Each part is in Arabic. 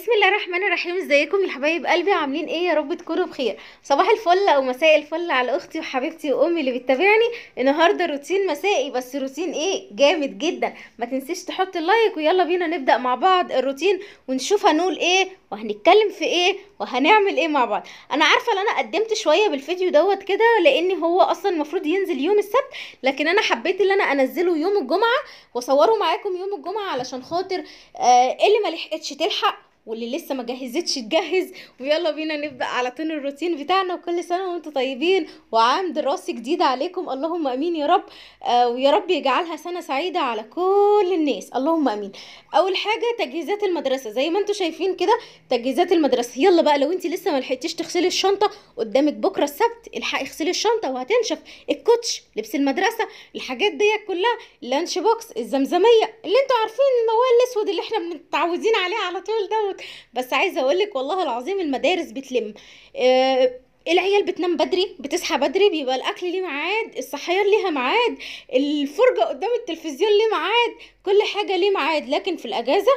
بسم الله الرحمن الرحيم ازيكم يا حبايب قلبي؟ عاملين إيه؟ يا رب تكونوا بخير. صباح الفل أو مساء الفل على أختي وحبيبتي وامي اللي بتتابعني. النهارده روتين مسائي بس روتين إيه؟ جامد جدا. ما تنسيش تحط ال like ويلا بينا نبدأ مع بعض الروتين ونشوف هنقول إيه وهنتكلم في إيه وهنعمل إيه مع بعض. أنا عارفة ان أنا قدمت شوية بالفيديو دوت كده لأن هو أصلا المفروض ينزل يوم السبت لكن أنا حبيت ان أنا انزله يوم الجمعة واصوره معاكم يوم الجمعة علشان خاطر آه اللي ما لحقتش تلحق واللي لسه ما جهزتش تجهز. ويلا بينا نبدأ على طول الروتين بتاعنا. وكل سنة وأنتم طيبين. وعام دراسي جديد عليكم. اللهم آمين يا رب. آه ويا رب يجعلها سنة سعيدة على كل الناس. اللهم آمين. أول حاجة تجهيزات المدرسة. زي ما أنتم شايفين كده تجهيزات المدرسة. يلا بقى لو انت لسه ما لحقتيش تغسلي الشنطة قدامك بكرة السبت الحقي اغسلي الشنطة وهتنشف. الكوتش لبس المدرسة الحاجات ديت كلها. ال lunch box الزمزمية اللي أنتوا عارفين الموال الأسود اللي إحنا متعودين عليه على طول دوت بس عايزة أقول لك والله العظيم المدارس بتلم. آه العيال بتنام بدري بتصحى بدري بيبقى الأكل ليه ميعاد الصحيان ليها ميعاد الفرجة قدام التلفزيون ليه ميعاد كل حاجة ليه ميعاد. لكن في الأجازة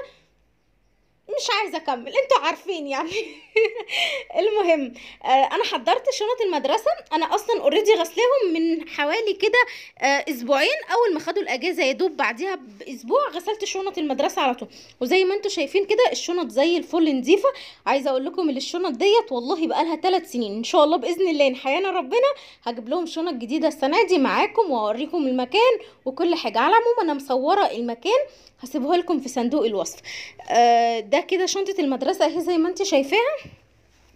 مش عايزة أكمل. أنتوا عارفين يعني. المهم آه أنا حضرت شنط المدرسة. أنا أصلا اوريدي غسلاهم من حوالي كده آه أسبوعين. أول ما خدوا الأجازة يا دوب بعديها بأسبوع غسلت شنط المدرسة على طول. وزي ما أنتوا شايفين كده الشنط زي الفل نظيفة. عايزة أقول لكم إن الشنط ديت والله بقى لها 3 سنين. إن شاء الله بإذن الله إن حيانا ربنا هجيب لهم شنط جديدة السنة دي معاكم وأوريكم المكان وكل حاجة. على العموم أنا مصورة المكان هسيبه لكم في صندوق الوصف. آه ده كده شنطة المدرسة أهي زي ما أنت شايفاها.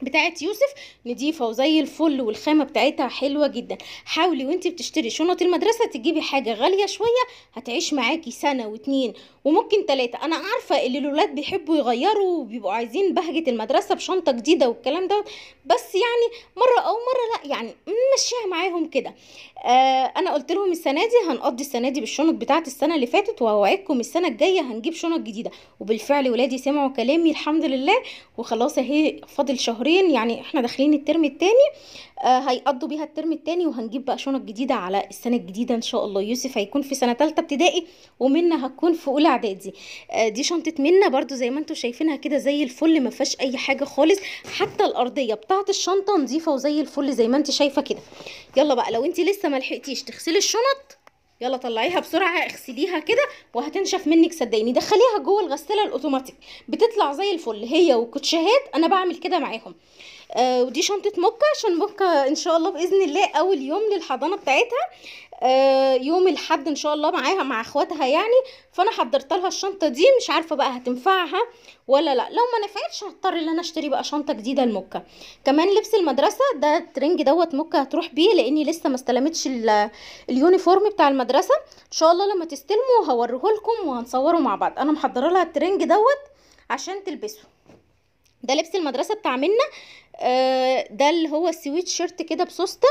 بتاعت يوسف نضيفة وزي الفل والخامة بتاعتها حلوة جدا. حاولي وأنت بتشتري شنط المدرسة تجيبي حاجة غالية شوية هتعيش معاكي سنة واتنين وممكن تلاتة. أنا عارفة اللي الولاد بيحبوا يغيروا وبيبقوا عايزين بهجة المدرسة بشنطة جديدة والكلام ده بس يعني مرة أو مرة لأ يعني نمشيها معاهم كده. آه أنا قلت لهم السنة دي هنقضي السنة دي بالشنط بتاعت السنة اللي فاتت وهوعدكم السنة الجاية هنجيب شنط جديدة. وبالفعل ولادي سمعوا كلامي الحمد لله وخلاص أهي فاضل شهرين يعني إحنا داخلين الترم التاني آه هيقضوا بيها الترم التاني وهنجيب بقى شنط جديدة على السنة الجديدة إن شاء الله. يوسف هيكون في سنة تالتة ابتدائي ومنى هتكون في أولى إعدادي. آه دي شنطة منى برضو زي ما أنتم شايفينها كده زي الفل ما فيهاش أي حاجة خالص. حتى الأرضية بتاعة الشنطة نظيفة وزي الفل زي ما انت شايفة كده. يلا بقى لو انت لسه ما لحقتيش تغسلي الشنط يلا طلعيها بسرعة اغسليها كده وهتنشف منك صدقيني. دخليها جوه الغسالة الأوتوماتيك بتطلع زي الفل. هي وكوتشيهات أنا بعمل كده معاهم. آه ودي شنطة موكا عشان موكا إن شاء الله بإذن الله أول يوم للحضانة بتاعتها. يوم الحد إن شاء الله معاها مع أخواتها يعني. فأنا حضرت لها الشنطة دي مش عارفة بقى هتنفعها ولا لأ. لو ما نفعتش هضطر إن أنا أشتري بقى شنطة جديدة لموكا كمان لبس المدرسة ده الترنج دوت موكا هتروح بيه لأني لسه ما استلمتش ال uniform بتاع المدرسة. إن شاء الله لما تستلموا هوريه لكم وهنصوره مع بعض. أنا محضرة لها الترنج دوت عشان تلبسه. ده لبس المدرسة بتاع منى آه ده اللي هو السويت شيرت كده بسوستة.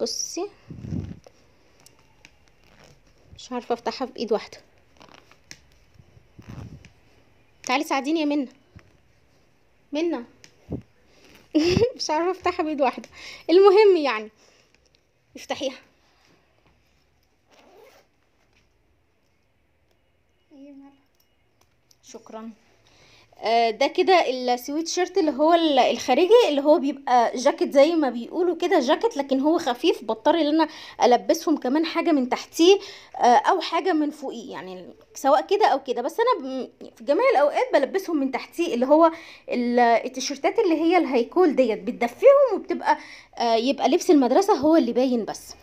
بصي. مش عارفة أفتحها بإيد واحدة. تعالي ساعديني يا منى منى مش عارفة أفتحها بإيد واحدة. المهم يعني افتحيها. شكرا. ده كده السويت شيرت اللي هو الخارجي اللي هو بيبقى جاكيت زي ما بيقولوا كده جاكيت لكن هو خفيف بضطر إن أنا ألبسهم كمان حاجة من تحتيه أو حاجة من فوقيه يعني سواء كده أو كده. بس أنا في جميع الأوقات بلبسهم من تحتيه اللي هو التيشيرتات اللي هي ال high col ديت بتدفيهم وبتبقى يبقى لبس المدرسة هو اللي باين بس.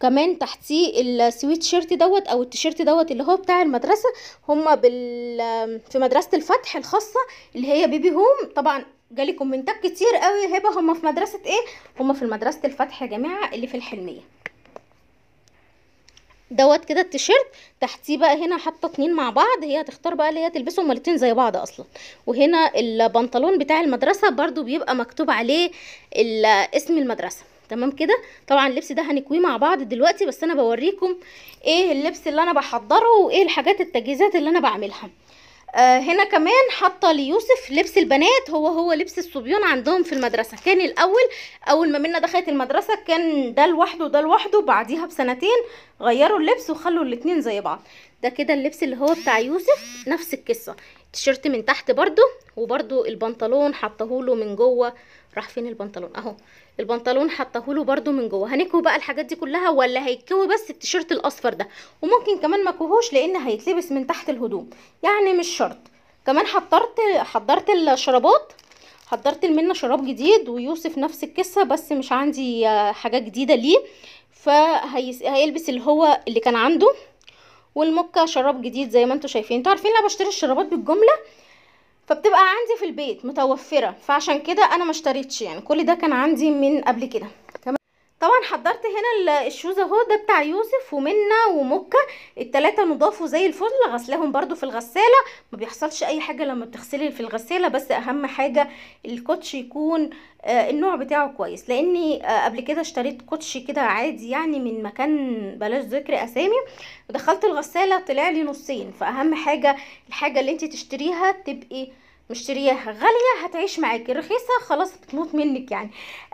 كمان تحتيه السويت شيرت دوت أو التيشيرت دوت اللي هو بتاع المدرسة هما بال في مدرسة الفتح الخاصة اللي هي Baby Home. طبعا جالي كومنتات كتير قوي. هبه هما في مدرسة إيه؟ هما في مدرسة الفتح يا جماعة اللي في الحلمية. دوت كده التيشيرت. تحتيه بقى هنا حاطة اتنين مع بعض. هي هتختار بقى اللي هي تلبسهم هما الاتنين زي بعض أصلا. وهنا البنطلون بتاع المدرسة برضو بيبقى مكتوب عليه اسم المدرسة. تمام كده؟ طبعا اللبس ده هنكويه مع بعض دلوقتي بس أنا بوريكم إيه اللبس اللي أنا بحضره وإيه الحاجات التجهيزات اللي أنا بعملها. آه هنا كمان حاطة ليوسف لبس البنات هو هو لبس الصبيان عندهم في المدرسة. كان الأول أول ما منا دخلت المدرسة كان ده لوحده وده لوحده بعديها بسنتين غيروا اللبس وخلوا الاتنين زي بعض. ده كده اللبس اللي هو بتاع يوسف نفس القصة. التيشيرت من تحت برضو وبرضو البنطلون حطهوله من جوه. راح فين البنطلون؟ أهو. البنطلون حطهوله برضو من جوه. هنكوي بقى الحاجات دي كلها ولا هيتكوي بس التيشيرت الأصفر ده؟ وممكن كمان ما كوهوش لأن هيتلبس من تحت الهدوم. يعني مش شرط. كمان حضرت حضرت الشرابات. حضرت المنة شراب جديد ويوسف نفس القصة بس مش عندي آه، حاجة جديدة ليه. فهيلبس اللي هو اللي كان عنده. والمكة شراب جديد زي ما أنتوا شايفين. أنتوا عارفين أنا بشتري الشرابات بالجملة؟ فبتبقى عندي في البيت متوفرة. فعشان كده أنا ما اشتريتش يعني. كل ده كان عندي من قبل كده. طبعا حضرت هنا ال- الشوز اهو ده بتاع يوسف ومنة ومكة التلاتة نضاف وزي الفل غسلاهم برضو في الغسالة ما بيحصلش أي حاجة لما بتغسلي في الغسالة بس أهم حاجة الكوتش يكون آه، النوع بتاعه كويس لأني آه، قبل كده اشتريت كوتش كده عادي يعني من مكان بلاش ذكر أسامي دخلت الغسالة طلع لي نصين فأهم حاجة الحاجة اللي انت تشتريها تبقي مشترياها غالية هتعيش معاكي رخيصة خلاص بتموت منك يعني.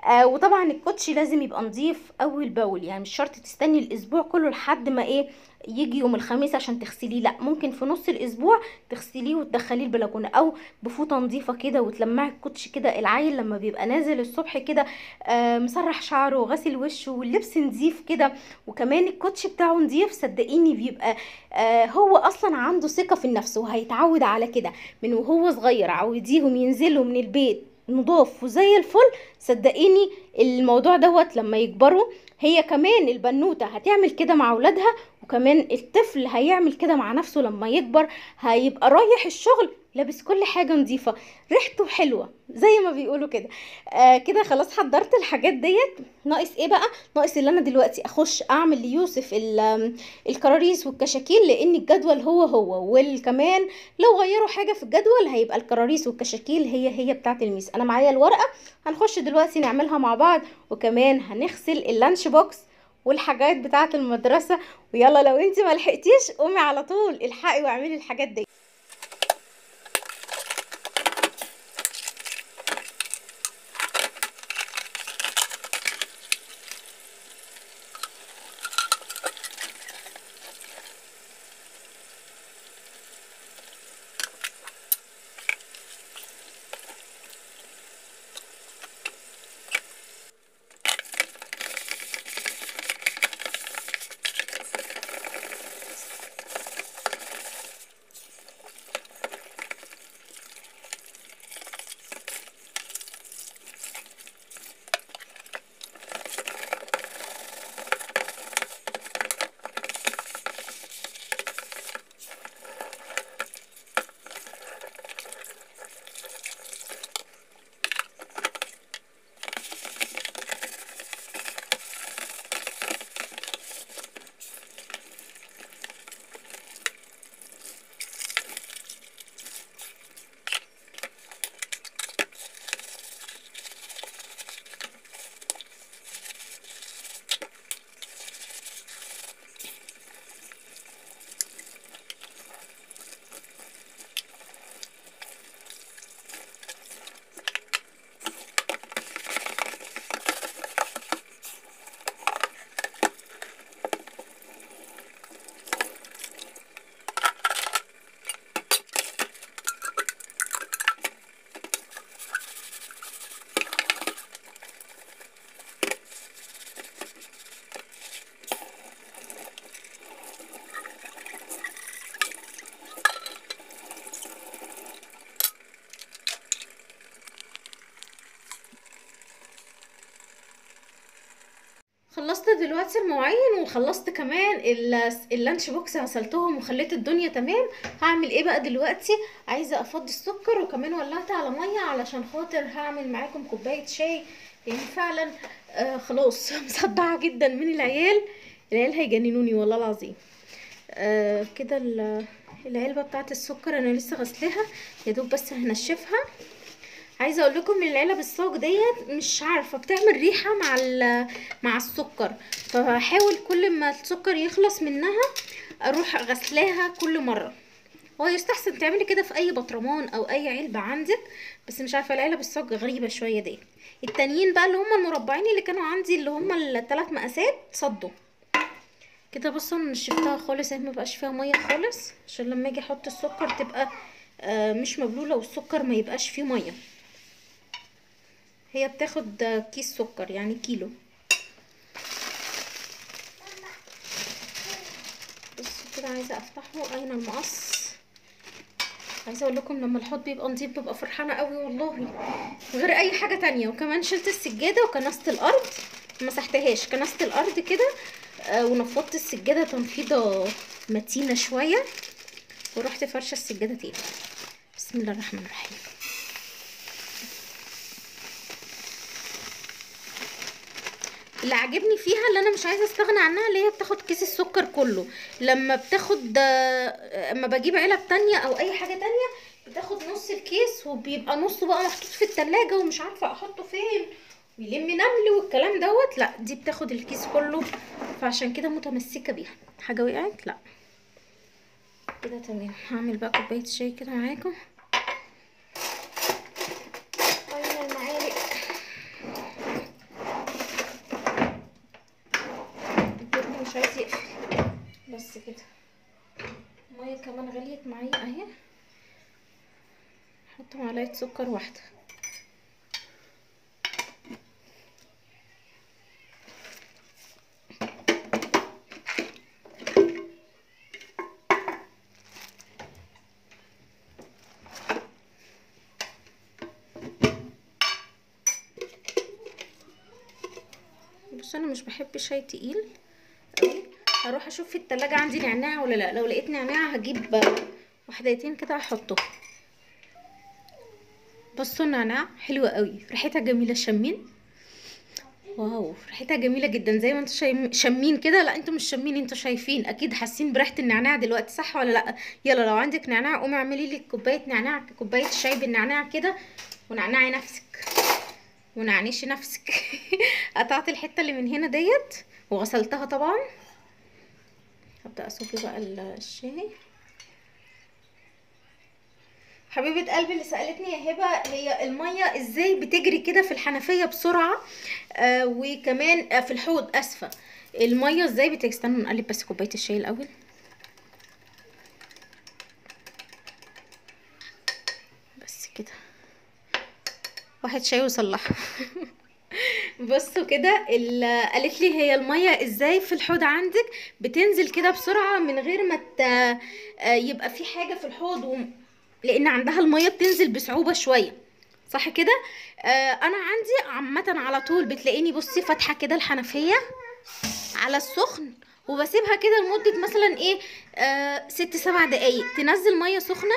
آه وطبعا الكوتشي لازم يبقى نظيف أول بأول. يعني مش شرط تستني الأسبوع كله لحد ما إيه يجي يوم الخميس عشان تغسليه. لا ممكن في نص الأسبوع تغسليه وتدخليه البلكونة أو بفوطة نظيفة كده وتلمعي الكوتشي كده. العيل لما بيبقى نازل الصبح كده آه مسرح شعره وغاسل وشه واللبس نظيف كده وكمان الكوتشي بتاعه نظيف صدقيني بيبقى آه هو أصلا عنده ثقة في النفس وهيتعود على كده. من وهو صغير عوديهم ينزلوا من البيت نضاف وزي الفل صدقيني الموضوع دوت لما يكبروا هي كمان البنوتة هتعمل كده مع أولادها وكمان الطفل هيعمل كده مع نفسه لما يكبر هيبقى رايح الشغل لابس كل حاجة نظيفة ريحته حلوة زي ما بيقولوا كده. آه كده خلاص حضرت الحاجات ديت. ناقص إيه بقى؟ ناقص اللي أنا دلوقتي أخش أعمل ليوسف ال- الكراريس والكشاكيل لأن الجدول هو هو. وكمان لو غيروا حاجة في الجدول هيبقى الكراريس والكشاكيل هي هي بتاعت الميس. أنا معايا الورقة هنخش دلوقتي نعملها مع بعض وكمان هنغسل اللانش بوكس والحاجات بتاعة المدرسة. ويلا لو انت ما لحقتيش قومي على طول الحقي واعملي الحاجات دي. خلصت دلوقتي المواعين وخلصت كمان ال- ال lunch box غسلتهم وخليت الدنيا تمام. هعمل إيه بقى دلوقتي؟ عايزة افضي السكر وكمان ولعت على مية علشان خاطر هعمل معاكم كوباية شاي. لأن فعلا آه خلاص مصدعه جدا من العيال. العيال هيجننوني والله العظيم. آه كده ال- العلبة بتاعت السكر أنا لسه غسلاها يا دوب بس هنشفها. عايزة أقول لكم إن العلب الصاج ديت مش عارفة بتعمل ريحة مع مع السكر. فبحاول كل ما السكر يخلص منها أروح غسلاها كل مرة. هو يستحسن تعملي كده في أي بطرمان أو أي علبة عندك؟ بس مش عارفة العلب الصاج غريبة شوية دي. التانيين بقى اللي هم المربعين اللي كانوا عندي اللي هم الثلاث مقاسات صدوا. كده بصوا أنا نشفتها خالص اهي مبقاش فيها مية خالص عشان لما أجي أحط السكر تبقى آه مش مبلولة والسكر ما يبقاش فيه مية. هي بتاخد كيس سكر يعني كيلو. بصوا كده عايزة أفتحه. أين المقص؟ عايزة أقول لكم لما الحوض بيبقى نضيف ببقى فرحانة قوي والله. غير أي حاجة تانية. وكمان شلت السجادة وكنست الأرض. مسحتهاش كنست الأرض كده آه ونفضت السجادة تنفيضة متينة شوية. ورحت فرشة السجادة تاني. بسم الله الرحمن الرحيم. اللي عاجبني فيها اللي أنا مش عايزة أستغنى عنها اللي هي بتاخد كيس السكر كله. لما بتاخد اما بجيب علب تانية أو أي حاجة تانية بتاخد نص الكيس وبيبقى نصه بقى محطوط في التلاجة ومش عارفة أحطه فين ويلم نمل والكلام دوت. لأ دي بتاخد الكيس كله. فعشان كده متمسكة بيها. حاجة وقعت؟ لأ. كده تمام. هعمل بقى كوباية شاي كده معاكم اين المعالق الجبن مش عايز يقفل بس كده الميه كمان غليت معايا اهي معلقه سكر واحدة. بص أنا مش بحب الشاي تقيل هروح أشوف في التلاجة عندي نعناع ولا لأ. لو لقيت نعناع هجيب وحدتين كده هحطه بصوا النعناع حلوة قوي. ريحتها جميلة شمين واو ريحتها جميلة جدا. زي ما أنتوا شامين كده؟ لا أنتوا مش شامين أنتوا شايفين. أكيد حاسين بريحة النعناع دلوقتي صح ولا لا؟ يلا لو عندك نعناع قومي اعملي لي كوباية نعناع كوباية شاي بالنعناع كده ونعنعي نفسك. ونعنشي نفسك. قطعت الحتة اللي من هنا ديت وغسلتها طبعا. هبدأ اصب بقى ال- الشاي. حبيبة قلبي اللي سألتني يا هبة هي المية إزاي بتجري كده في الحنفية بسرعة آه وكمان آه في الحوض آسفة المية إزاي بتجري استنوا نقلب بس كوباية الشاي الأول بس كده واحد شاي وصلحها بصوا كده ال- قالت لي هي المية إزاي في الحوض عندك بتنزل كده بسرعة من غير ما. آه، يبقى في حاجة في الحوض. لأن عندها المية بتنزل بصعوبة شوية. صح كده؟ آه أنا عندي عامة على طول بتلاقيني بصي فاتحة كده الحنفية على السخن وبسيبها كده لمدة مثلا إيه آه ست سبع دقايق. تنزل مية سخنة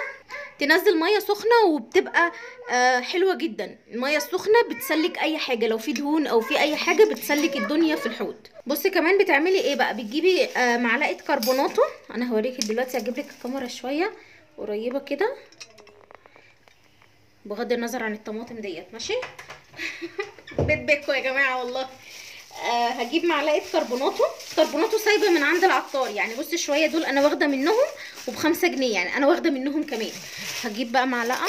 تنزل مية سخنة وبتبقى آه حلوة جدا. المية السخنة بتسلك أي حاجة لو في دهون أو في أي حاجة بتسلك الدنيا في الحوض. بصي كمان بتعملي إيه بقى؟ بتجيبي آه معلقة كربوناتو. أنا هوريكي دلوقتي هجيب لك الكاميرا شوية. قريبة كده. بغض النظر عن الطماطم ديت ماشي؟ بيت بيكو يا جماعة والله. آه هجيب معلقة كربوناتو. كربوناتو سايبه من عند العطار يعني بصي شوية دول أنا واخدة منهم وبخمسة جنيه يعني أنا واخدة منهم كمان. هجيب بقى معلقة.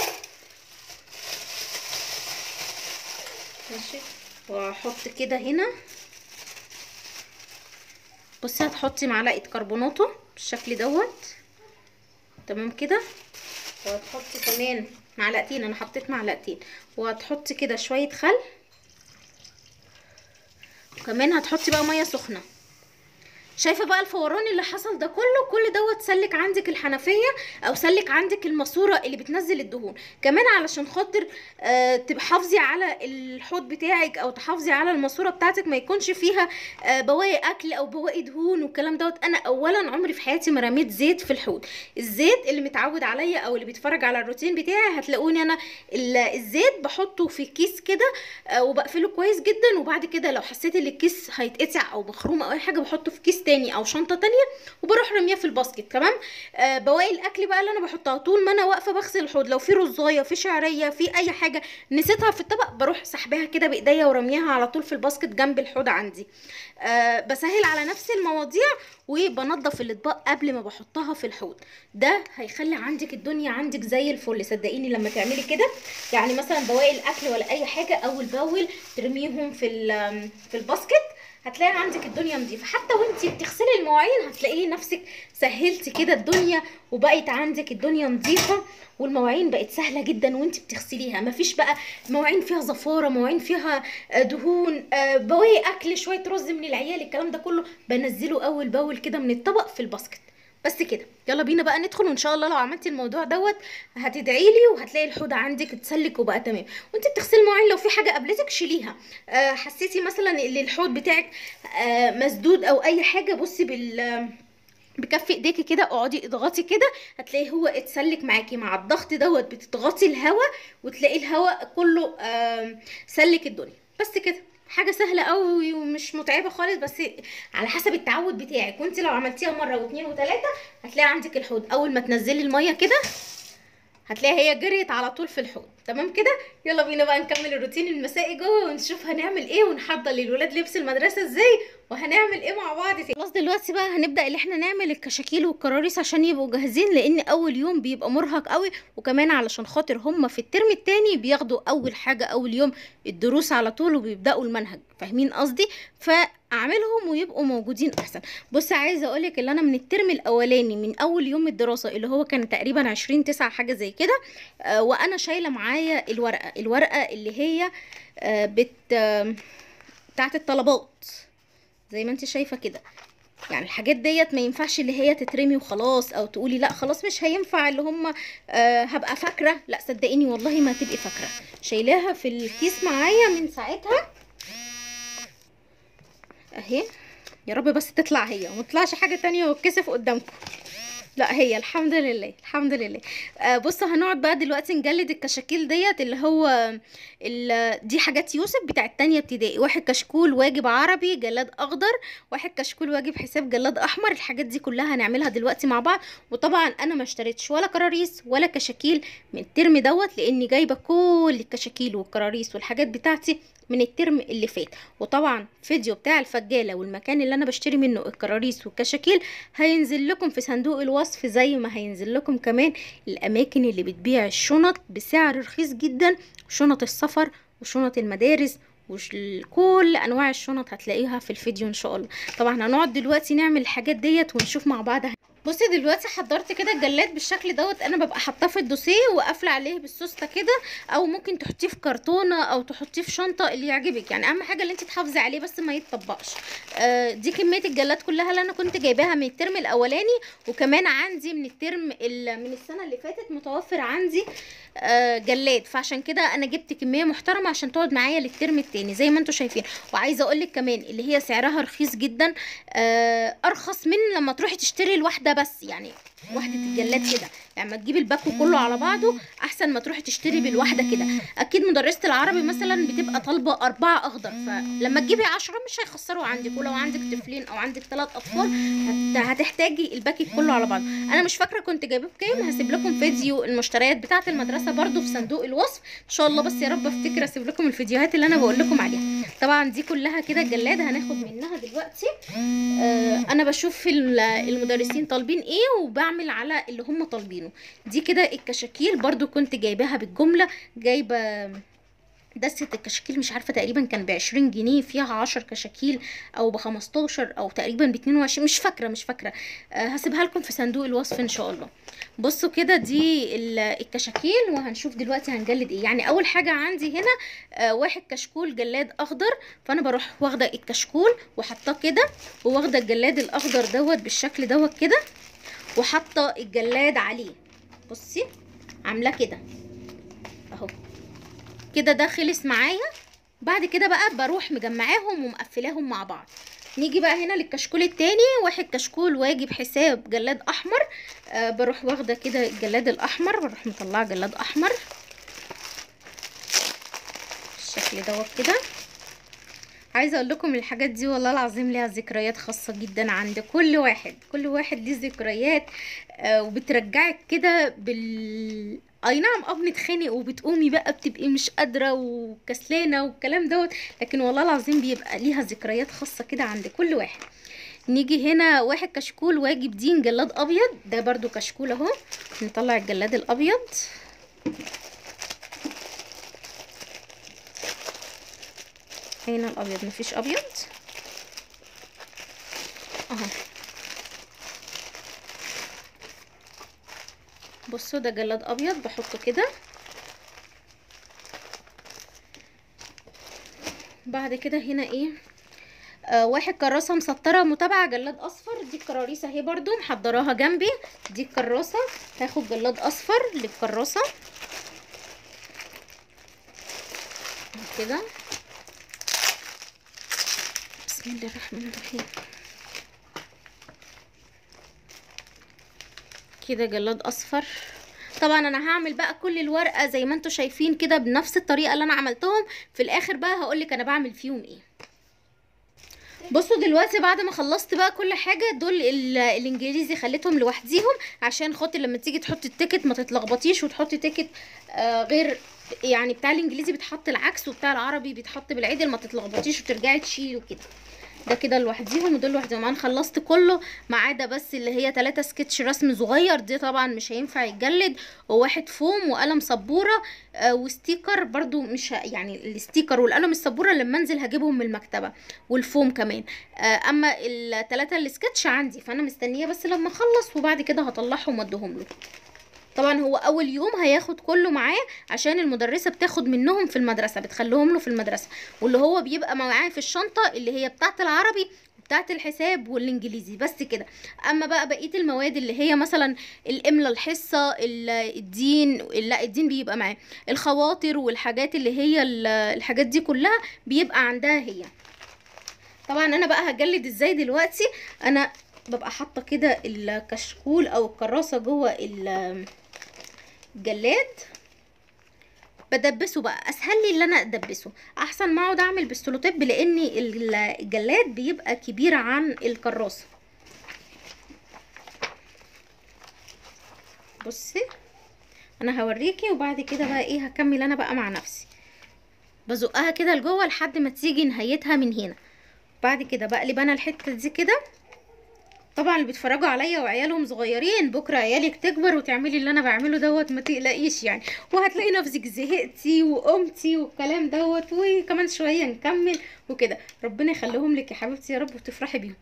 ماشي؟ وأحط كده هنا. بصي هتحطي معلقة كربوناتو بالشكل دوت. تمام كده؟ وهتحطي كمان معلقتين أنا حطيت معلقتين. وهتحطي كده شوية خل. وكمان هتحطي بقى مية سخنة. شايفة بقى الفوران اللي حصل ده كله؟ كل دوت سلك عندك الحنفية أو سلك عندك الماسورة اللي بتنزل الدهون. كمان علشان خاطر آه تبقى حافظي على الحوض بتاعك أو تحافظي على الماسورة بتاعتك ما يكونش فيها آه بواقي أكل أو بواقي دهون والكلام دوت. أنا اولا عمري في حياتي ما رميت زيت في الحوض. الزيت اللي متعود عليا أو اللي بيتفرج على الروتين بتاعي هتلاقوني أنا ال- الزيت بحطه في كيس كده آه وبقفله كويس جدا. وبعد كده لو حسيت إن الكيس هيتقطع أو مخروم أو أي حاجة بحطه في كيس تاني أو شنطة تانية وبروح رميه في ال basket تمام؟ آه بواقي الأكل بقى اللي أنا بحطها طول ما أنا واقفة بغسل الحوض لو في رزاية في شعرية في أي حاجة نسيتها في الطبق بروح سحباها كده بإيديا ورميها على طول في ال basket جنب الحوض عندي. آه بسهل على نفسي المواضيع وبنضف الأطباق قبل ما بحطها في الحوض. ده هيخلي عندك الدنيا عندك زي الفل. صدقيني لما تعملي كده يعني مثلا بواقي الأكل ولا أي حاجة أول بأول ترميهم في في الباسكت هتلاقي عندك الدنيا نظيفة. حتى وانتي بتغسلي المواعين هتلاقي نفسك سهلتي كده الدنيا وبقت عندك الدنيا نظيفة والمواعين بقت سهلة جدا وانت بتغسليها. مفيش بقى مواعين فيها زفارة مواعين فيها آه، دهون آه، بواقي أكل شوية رز من العيال الكلام ده كله. بنزله أول بأول كده من الطبق في الباسكت. بس كده. يلا بينا بقى ندخل وإن شاء الله لو عملتي الموضوع دوت هتدعي لي وهتلاقي الحوض عندك اتسلك وبقى تمام. وأنت بتغسلي المواعين لو في حاجة قابلتك شيليها. آه حسيتي مثلا إن الحوض بتاعك آه مسدود أو أي حاجة بصي بال بكف إيديكي كده اقعدي اضغطي كده هتلاقي هو اتسلك معاكي. مع الضغط دوت بتضغطي الهواء وتلاقي الهواء كله آم، سلك الدنيا. بس كده. حاجة سهلة قوي ومش متعبة خالص بس على حسب التعود بتاعك. وأنت لو عملتيها مرة واثنين وثلاثه هتلاقي عندك الحوض. أول ما تنزلي المية كده هتلاقي هي جريت على طول في الحوض. تمام كده؟ يلا بينا بقى نكمل الروتين المسائي جوه ونشوف هنعمل إيه ونحضر للولاد لبس المدرسة إزاي وهنعمل إيه مع بعض تاني خلاص دلوقتي بقى هنبدأ اللي إحنا نعمل الكشاكيل والكراريس عشان يبقوا جاهزين لأن أول يوم بيبقى مرهق قوي وكمان علشان خاطر هم في الترم التاني بياخدوا أول حاجة أول يوم الدروس على طول وبيبدأوا المنهج. فاهمين قصدي؟ فأعملهم ويبقوا موجودين أحسن. بص عايزة أقولك اللي أنا من الترم الأولاني من أول يوم الدراسة اللي هو كان تقريبا 20 9 حاجة زي كده آه وأنا شايلة معايا الورقة. الورقة اللي هي آه بت آه بتاعت الطلبات. زي ما انت شايفة كده. يعني الحاجات ديت ما ينفعش اللي هي تترمي وخلاص أو تقولي لا خلاص مش هينفع اللي هم آه هبقى فاكرة. لا صدقيني والله ما هتبقي فاكرة. شايلاها في الكيس معايا من ساعتها. أهي. يا رب بس تطلع هي وما تطلعش حاجة تانية واتكسف قدامكم. لا هي الحمد لله الحمد لله. آه بصوا هنقعد بقى دلوقتي نجلد الكشاكيل ديت اللي هو ال- دي حاجات يوسف بتاعت تانية ابتدائي. واحد كشكول واجب عربي جلاد أخضر واحد كشكول واجب حساب جلاد أحمر. الحاجات دي كلها هنعملها دلوقتي مع بعض. وطبعا أنا ما اشتريتش ولا كراريس ولا كشاكيل من الترم دوت لأني جايبة كل الكشاكيل والكراريس والحاجات بتاعتي من الترم اللي فات. وطبعا فيديو بتاع الفجالة والمكان اللي أنا بشتري منه الكراريس والكشاكيل هينزل لكم في صندوق الوصف زي ما هينزل لكم كمان الأماكن اللي بتبيع الشنط بسعر رخيص جدا شنط السفر وشنط المدارس وكل أنواع الشنط هتلاقيها في الفيديو إن شاء الله. طبعا هنقعد دلوقتي نعمل الحاجات ديت ونشوف مع بعض بصي دلوقتي حضرت كده الجلاد بالشكل دوت أنا ببقى حاطاه في الدوسيه وقافلة عليه بالسوستة كده أو ممكن تحطيه في كرتونة أو تحطيه في شنطة اللي يعجبك. يعني أهم حاجة اللي أنت تحافظي عليه بس ما يتطبقش. آه دي كمية الجلاد كلها اللي أنا كنت جايباها من الترم الأولاني وكمان عندي من الترم ال- من السنة اللي فاتت متوفر عندي آه جلاد. فعشان كده أنا جبت كمية محترمة عشان تقعد معايا للترم التاني زي ما أنتم شايفين. وعايزة أقول لك كمان اللي هي سعرها رخيص جدا آه أرخص من لما تروحي تشتري الواحدة بس يعني واحدة الجلاد كده. يعني ما تجيبي الباكو كله على بعضه أحسن ما تروحي تشتري بالواحدة كده. أكيد مدرسة العربي مثلا بتبقى طالبة أربعة أخضر فلما تجيبي عشرة مش هيخسروا عندك. ولو عندك طفلين أو عندك ثلاث أطفال هت... هتحتاجي الباكو كله على بعضه. أنا مش فاكرة كنت جايباه بكام. هسيب لكم فيديو المشتريات بتاعة المدرسة برضو في صندوق الوصف. إن شاء الله بس يا رب أفتكر أسيب لكم الفيديوهات اللي أنا بقول لكم عليها. طبعا دي كلها كده جلاد هناخد منها دلوقتي. آه أنا بشوف ال- المدرسين طالبين إيه وبعمل على اللي هم طالبينه. دي كده الكشاكيل برضو كنت جايباها بالجملة جايبة دستة الكشاكيل مش عارفة تقريبا كان بعشرين جنيه فيها عشر كشاكيل أو بخمستاشر أو تقريبا باتنين وعشرين مش فاكرة مش فاكرة. أه هسيبها لكم في صندوق الوصف إن شاء الله. بصوا كده دي ال- الكشاكيل وهنشوف دلوقتي هنجلد إيه. يعني أول حاجة عندي هنا أه واحد كشكول جلاد أخضر. فأنا بروح واخدة الكشكول وحطاه كده وواخدة الجلاد الأخضر دوت بالشكل دوت كده. وحاطة الجلاد عليه. بصي عاملاه كده. أهو. كده ده خلص معايا. بعد كده بقى بروح مجمعاهم ومقفلاهم مع بعض. نيجي بقى هنا للكشكول التاني. واحد كشكول واجب حساب جلاد أحمر. آه بروح واخدة كده الجلاد الأحمر. بروح مطلعة جلاد أحمر. بالشكل دوت كده. عايزة أقول لكم الحاجات دي والله العظيم ليها ذكريات خاصة جدا عند كل واحد. كل واحد ليه ذكريات آه وبترجعك كده بال أي نعم أه بنتخانق وبتقومي بقى بتبقي مش قادرة وكسلانة والكلام دوت لكن والله العظيم بيبقى ليها ذكريات خاصة كده عند كل واحد. نيجي هنا واحد كشكول واجب دين جلاد أبيض ده برضو كشكول أهو نطلع الجلاد الأبيض. هنا الابيض مفيش أبيض؟ أهو. بصوا ده جلاد أبيض. بحطه كده. بعد كده هنا إيه؟ آه واحد كراسة مسطرة متابعة جلاد أصفر. دي الكراريس أهي برضو محضراها جنبي. دي الكراسة. هاخد جلاد أصفر للكراسة. كده. الله الرحمن الرحيم. كده جلاد أصفر. طبعا أنا هعمل بقى كل الورقة زي ما أنتم شايفين كده بنفس الطريقة اللي أنا عملتهم. في الآخر بقى هقولك أنا بعمل فيهم إيه. بصوا دلوقتي بعد ما خلصت بقى كل حاجة دول ال- الإنجليزي خليتهم لوحديهم عشان خاطر لما تيجي تحطي ال ticket ما تتلخبطيش وتحطي ticket آه غير يعني بتاع الإنجليزي بيتحط العكس وبتاع العربي بيتحط بالعدل ما تتلخبطيش وترجعي تشيلي وكده. ده كده لوحديهم ودول لوحديهم. أنا خلصت كله ما عدا بس اللي هي ثلاثة سكتش رسم صغير. دي طبعا مش هينفع يتجلد. وواحد فوم وقلم سبورة آه و sticker برضو مش. يعني ال sticker والقلم السبورة لما أنزل هجيبهم من المكتبة والفوم كمان. آه أما الثلاثه السكتش عندي فأنا مستنية بس لما أخلص وبعد كده هطلعهم وأديهم له. طبعا هو أول يوم هياخد كله معاه عشان المدرسة بتاخد منهم في المدرسة بتخليهم له في المدرسة واللي هو بيبقى معاه في الشنطة اللي هي بتاعة العربي بتاعه الحساب والإنجليزي بس كده. أما بقى بقية المواد اللي هي مثلا الاملا الحصة ال- الدين لا الدين بيبقى معاه. الخواطر والحاجات اللي هي ال- الحاجات دي كلها بيبقى عندها هي. طبعا أنا بقى هجلد إزاي دلوقتي؟ أنا ببقى حاطة كده الكشكول أو الكراسة جوه الجلاد بدبسه بقى. أسهل لي ان أنا أدبسه. أحسن ما أقعد أعمل بالسلوتيب لأن ال- الجلاد بيبقى كبير عن الكراسة. بصي أنا هوريكي وبعد كده بقى إيه هكمل أنا بقى مع نفسي. بزقها كده لجوه لحد ما تيجي نهايتها من هنا. بعد كده بقلب أنا الحتة دي كده. طبعا اللي بيتفرجوا عليا وعيالهم صغيرين بكرة عيالك تكبر وتعملي اللي أنا بعمله دوت ما تقلقيش يعني. وهتلاقي نفسك زهقتي وقمتي والكلام دوت وكمان شوية نكمل وكده. ربنا يخليهم لك يا حبيبتي يا رب وتفرحي بيهم.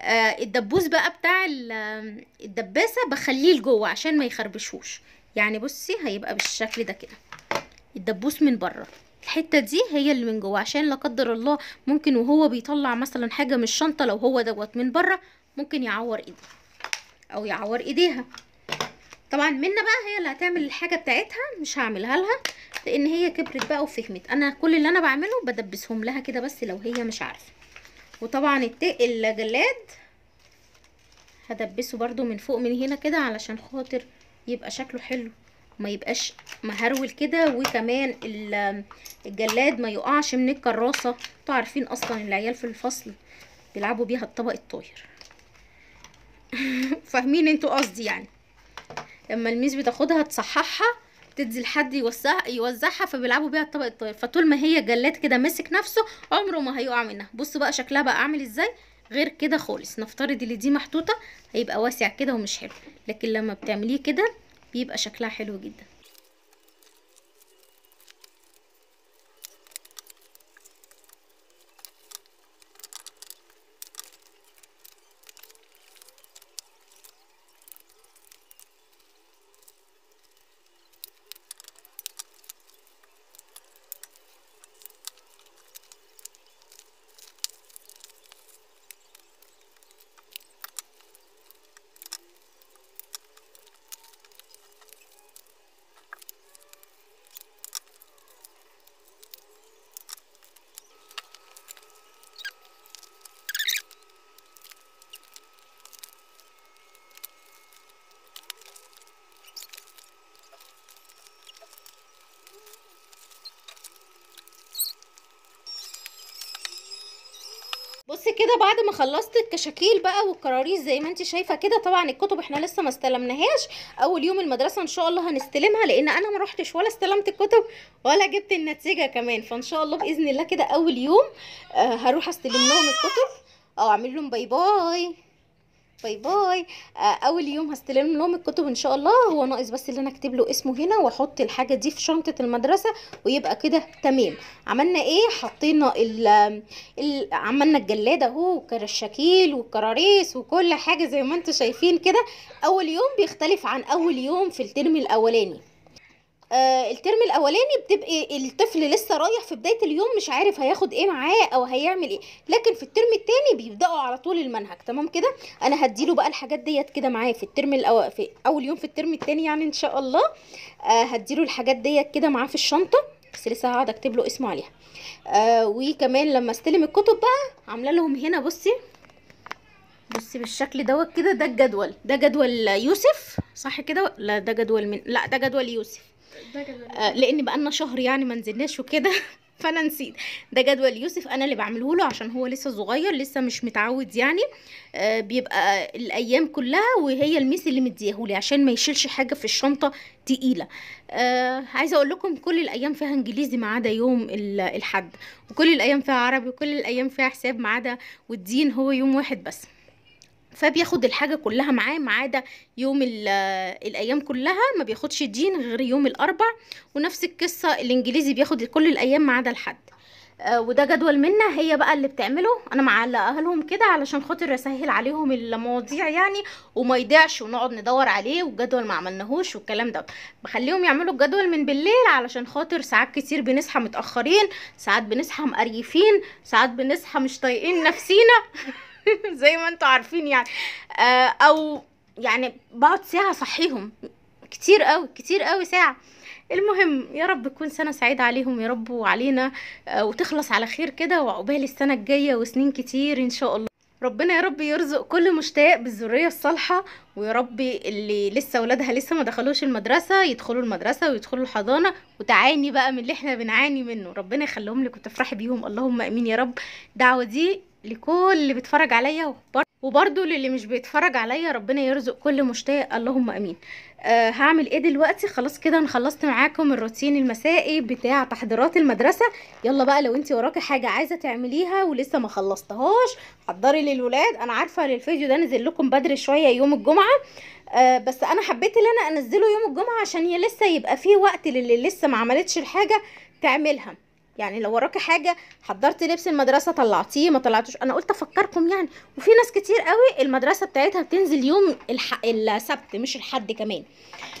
آه الدبوس بقى بتاع ال- الدباسة بخليه لجوه عشان ما يخربشوش. يعني بصي هيبقى بالشكل ده كده. الدبوس من بره. الحتة دي هي اللي من جوه عشان لا قدر الله ممكن وهو بيطلع مثلا حاجة من الشنطة لو هو دوت من بره ممكن يعور ايديه أو يعور ايديها. طبعا منا بقى هي اللي هتعمل الحاجة بتاعتها مش هعملها لها لأن هي كبرت بقى وفهمت. أنا كل اللي أنا بعمله بدبسهم لها كده بس لو هي مش عارفة. وطبعا. الجلاد هدبسه برضو من فوق من هنا كده علشان خاطر يبقى شكله حلو. ما يبقاش مهرول كده وكمان ال- الجلاد ما يقعش من الكراسة. أنتوا عارفين أصلا العيال في الفصل بيلعبوا بيها الطبق الطاير. فاهمين أنتوا قصدي يعني. لما الميس بتاخدها تصححها تدي لحد يوزعها يوزعها فبيلعبوا بيها الطبق الطاير فطول ما هي جلاد كده ماسك نفسه عمره ما هيقع منها. بصوا بقى شكلها بقى عامل إزاي. غير كده خالص. نفترض اللي دي محطوطة هيبقى واسع كده ومش حلو. لكن لما بتعمليه كده بيبقى شكلها حلو جدا. بصي كده بعد ما خلصت الكشاكيل بقى والكراريس زي ما انت شايفة كده طبعا الكتب إحنا لسه ما استلمناهاش. أول يوم المدرسة إن شاء الله هنستلمها لأن أنا ما روحتش ولا استلمت الكتب ولا جبت النتيجة كمان. فإن شاء الله بإذن الله كده أول يوم آه هروح أستلم لهم الكتب. أو أعمل لهم bye bye. bye bye. آه، أول يوم هستلم لهم الكتب إن شاء الله. هو ناقص بس اللي أنا أكتب له اسمه هنا وأحط الحاجة دي في شنطة المدرسة ويبقى كده تمام. عملنا إيه؟ حطينا ال عملنا الجلاده أهو والكشاكيل والكراريس وكل حاجة زي ما أنتم شايفين كده. أول يوم بيختلف عن أول يوم في الترم الأولاني. آه الترم الأولاني بتبقي الطفل لسه رايح في بداية اليوم مش عارف هياخد إيه معاه أو هيعمل إيه. لكن في الترم التاني بيبدأوا على طول المنهج تمام كده؟ أنا هديله بقى الحاجات ديت كده معاه في الترم الأو... في أول يوم في الترم التاني يعني إن شاء الله. آه هديله الحاجات ديت كده معاه في الشنطة بس لسه هقعد أكتب له اسمه عليها. آه وكمان لما استلم الكتب بقى عاملة لهم هنا بصي بصي بالشكل دوت كده ده الجدول ده جدول يوسف صح كده؟ لا ده جدول من لا ده جدول يوسف. لأن بقالنا شهر يعني ما نزلناش وكده فأنا نسيت. ده جدول يوسف أنا اللي بعمله له عشان هو لسه صغير لسه مش متعود يعني. آه، بيبقى الأيام كلها وهي الميس اللي مديهولي عشان ما يشيلش حاجة في الشنطة تقيلة. آه عايزة أقول لكم كل الأيام فيها إنجليزي ما عدا يوم ال- الحد وكل الأيام فيها عربي وكل الأيام فيها حساب ما عدا والدين هو يوم واحد بس. فبياخد الحاجة كلها معاه ما عدا يوم ال- الأيام كلها ما بياخدش الدين غير يوم الأربع ونفس القصة الإنجليزي بياخد كل الأيام ما عدا الحد. آه، وده جدول منا هي بقى اللي بتعمله. أنا معلقاها لهم كده علشان خاطر أسهل عليهم المواضيع يعني وما يضيعش ونقعد ندور عليه والجدول ما عملناهوش والكلام ده. بخليهم يعملوا الجدول من بالليل علشان خاطر ساعات كتير بنصحى متأخرين ساعات بنصحى مقريفين ساعات بنصحى مش طايقين نفسينا. زي ما أنتوا عارفين يعني. آه، أو يعني بقعد ساعة صحيهم. كتير قوي كتير قوي ساعة. المهم يا رب تكون سنة سعيدة عليهم يا رب وعلينا. آه، وتخلص على خير كده وعقبال السنة الجاية وسنين كتير إن شاء الله. ربنا يا رب يرزق كل مشتاق بالذرية الصالحة ويا رب اللي لسه ولادها لسه ما دخلوش المدرسة يدخلوا المدرسة ويدخلوا الحضانة. وتعاني بقى من اللي إحنا بنعاني منه. ربنا يخليهم لك وتفرحي بيهم. اللهم آمين يا رب. دعوة دي لكل اللي بيتفرج عليا وبر- وبرضه للي مش بيتفرج عليا ربنا يرزق كل مشتاق. اللهم آمين. أه هعمل إيه دلوقتي؟ خلاص كده أنا خلصت معاكم الروتين المسائي بتاع تحضيرات المدرسة. يلا بقى لو انت وراكي حاجة عايزة تعمليها ولسه ما خلصتهاش حضري للولاد. أنا عارفة ان الفيديو ده نزل لكم بدري شوية يوم الجمعة. أه بس أنا حبيت إن أنا أنزله يوم الجمعة عشان لسه يبقى فيه وقت للي لسه ما عملتش الحاجة تعملها. يعني لو وراكي حاجة حضرتي لبس المدرسة طلعتيه ما طلعتوش. أنا قلت أفكركم يعني. وفي ناس كتير قوي المدرسة بتاعتها بتنزل يوم الح... السبت مش الحد كمان.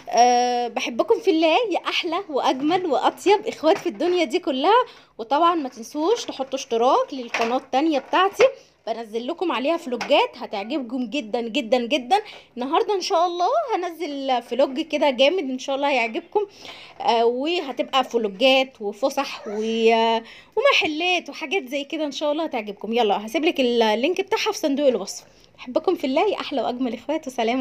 أه بحبكم في الله. يا أحلى وأجمل وأطيب إخوات في الدنيا دي كلها. وطبعا ما تنسوش تحطوا اشتراك للقناة التانية بتاعتي. بنزل لكم عليها فلوجات هتعجبكم جدا جدا جدا. النهارده إن شاء الله هنزل vlog كده جامد إن شاء الله هيعجبكم. آه وهتبقى فلوجات وفسح و- ومحلات وحاجات زي كده إن شاء الله هتعجبكم. يلا هسيب لك ال link بتاعها في صندوق الوصف. بحبكم في الله أحلى وأجمل إخوات وسلام